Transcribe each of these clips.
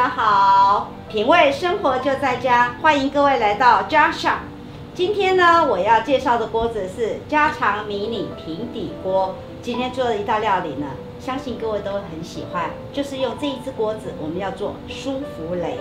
大家好，品味生活就在家，欢迎各位来到家 shop。今天呢，我要介绍的锅子是家常迷你平底锅。今天做的一道料理呢，相信各位都会很喜欢，就是用这一只锅子，我们要做舒芙蕾。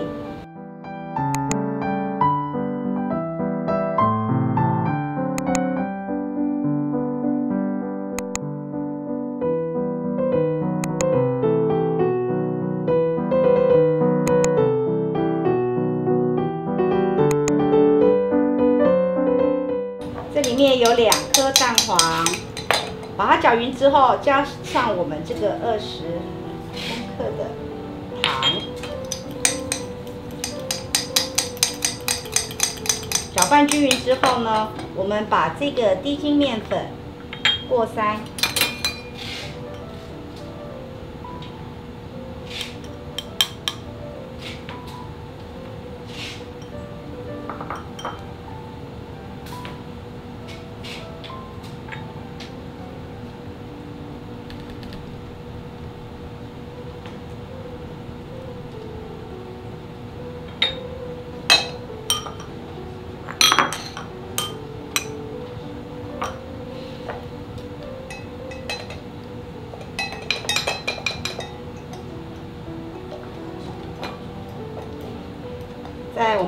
面有两颗蛋黄，把它搅匀之后，加上我们这个二十克的糖，搅拌均匀之后呢，我们把这个低筋面粉过筛。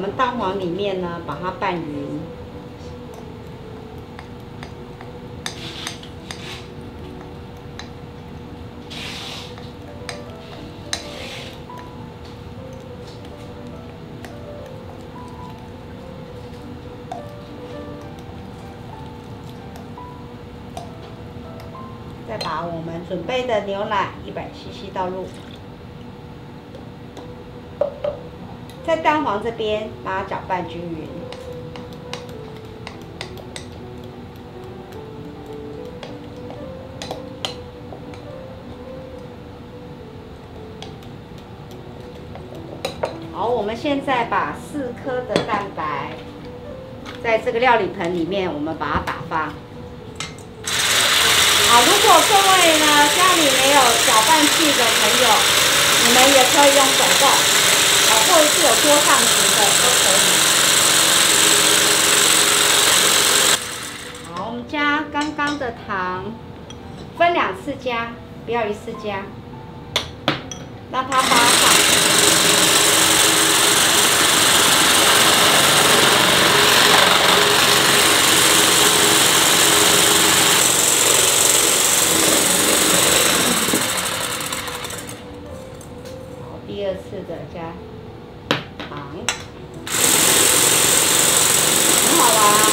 我们蛋黄里面呢，把它拌匀。再把我们准备的牛奶一百 CC 倒入。在蛋黄这边把它搅拌均匀。好，我们现在把四颗的蛋白在这个料理盆里面，我们把它打发。好，如果各位呢家里没有搅拌器的朋友，你们也可以用手动。或者是有多上型的都可以。好，我们加刚刚的糖，分两次加，不要一次加，让它发烫。好，第二次的加。糖，很好玩。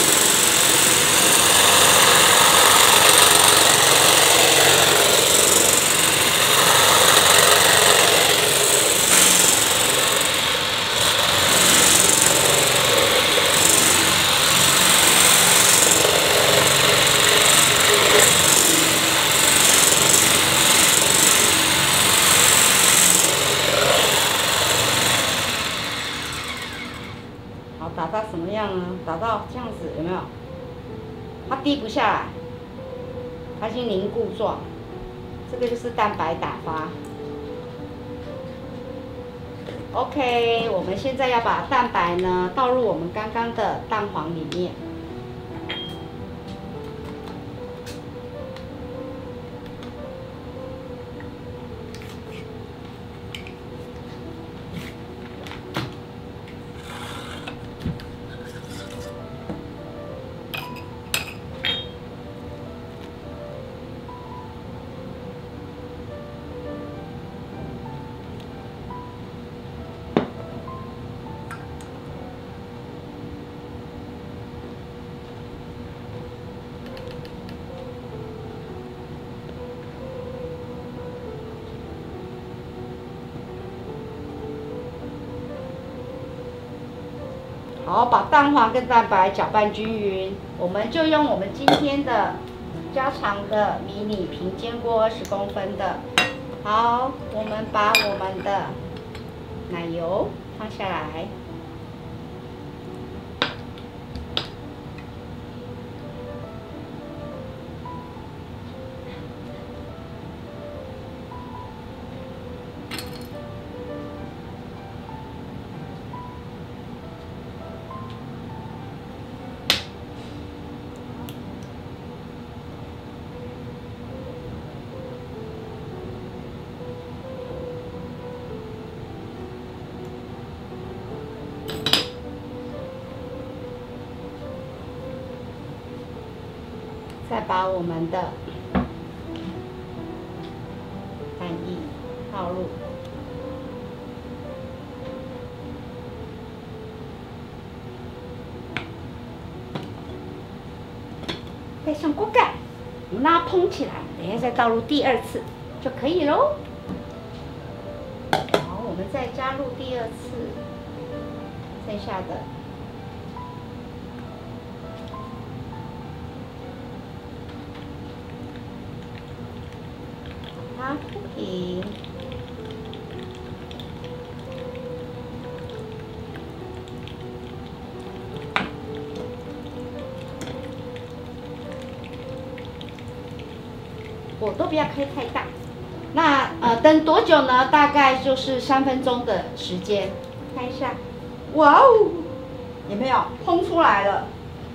好，打到什么样呢？打到这样子有没有？它滴不下来，它已经凝固状。这个就是蛋白打发。OK，我们现在要把蛋白呢倒入我们刚刚的蛋黄里面。好，把蛋黄跟蛋白搅拌均匀，我们就用我们今天的家常的迷你平煎锅二十公分的。好，我们把我们的奶油放下来。把我们的蛋液倒入。盖上锅盖，我们让它蓬起来，等下再倒入第二次就可以喽。好，我们再加入第二次剩下的，火都不要开太大。那呃，等多久呢？大概就是三分钟的时间。看一下，哇哦，有没有烘出来了？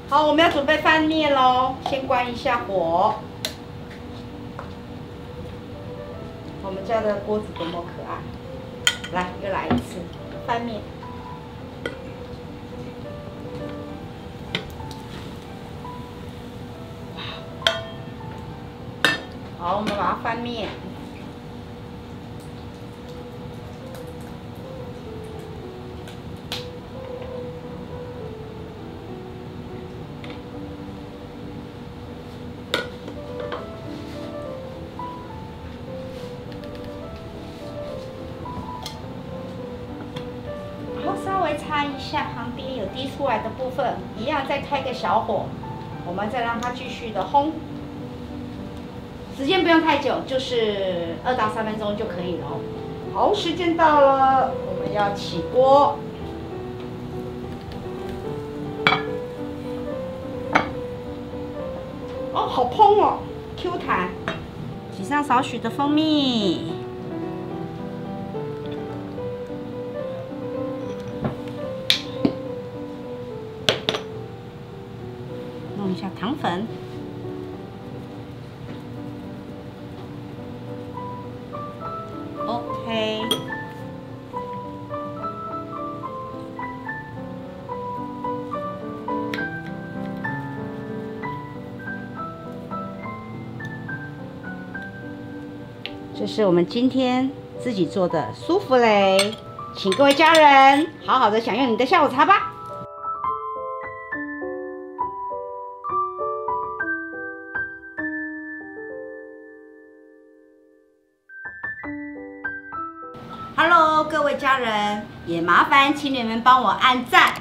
好，我们要准备翻面喽。先关一下火。们家的锅子多么可爱！来，又来一次翻面。好，我们把它翻面。下旁边有滴出来的部分，一样再开个小火，我们再让它继续的烘。时间不用太久，就是二到三分钟就可以了。好，时间到了，我们要起锅。哦，好蓬哦，Q 弹。挤上少许的蜂蜜，粉。OK。这是我们今天自己做的舒芙蕾，请各位家人好好的享用你的下午茶吧。Hello，各位家人，也麻烦请你们帮我按赞、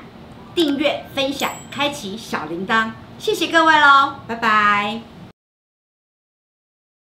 订阅、分享、开启小铃铛，谢谢各位喽，拜拜。